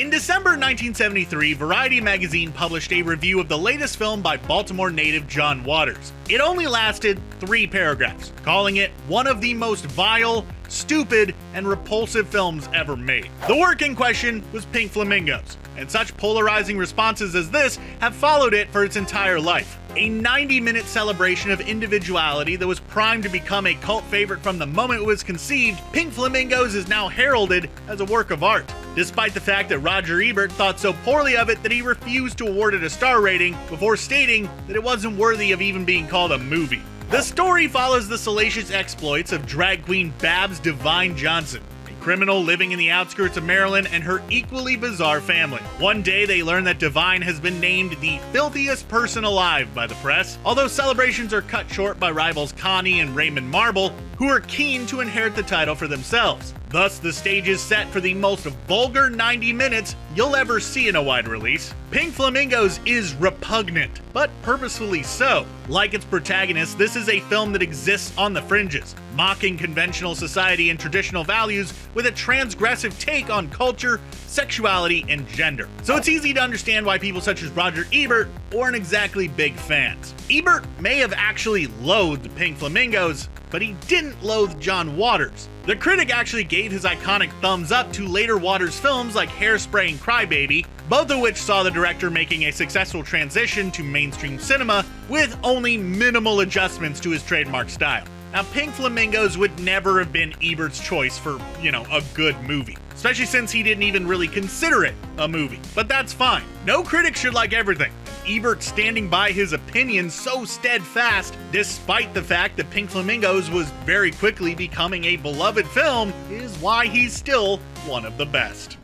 In December 1973, Variety magazine published a review of the latest film by Baltimore native John Waters. It only lasted three paragraphs, calling it one of the most vile, stupid, and repulsive films ever made. The work in question was Pink Flamingos, and such polarizing responses as this have followed it for its entire life. A 90 minute celebration of individuality that was primed to become a cult favorite from the moment it was conceived, Pink Flamingos is now heralded as a work of art, despite the fact that Roger Ebert thought so poorly of it that he refused to award it a star rating before stating that it wasn't worthy of even being called a movie. The story follows the salacious exploits of drag queen Babs Divine Johnson, a criminal living in the outskirts of Maryland, and her equally bizarre family. One day, they learn that Divine has been named the filthiest person alive by the press, although celebrations are cut short by rivals Connie and Raymond Marble, who are keen to inherit the title for themselves. Thus, the stage is set for the most vulgar 90 minutes you'll ever see in a wide release. Pink Flamingos is repugnant, but purposefully so. Like its protagonist, this is a film that exists on the fringes, mocking conventional society and traditional values with a transgressive take on culture, sexuality, and gender. So it's easy to understand why people such as Roger Ebert weren't exactly big fans. Ebert may have actually loathed Pink Flamingos, but he didn't loathe John Waters. The critic actually gave his iconic thumbs up to later Waters films like Hairspray and Crybaby, both of which saw the director making a successful transition to mainstream cinema with only minimal adjustments to his trademark style. Now, Pink Flamingos would never have been Ebert's choice for, you know, a good movie, especially since he didn't even really consider it a movie. But that's fine. No critic should like everything. Ebert standing by his opinion so steadfast, despite the fact that Pink Flamingos was very quickly becoming a beloved film, is why he's still one of the best.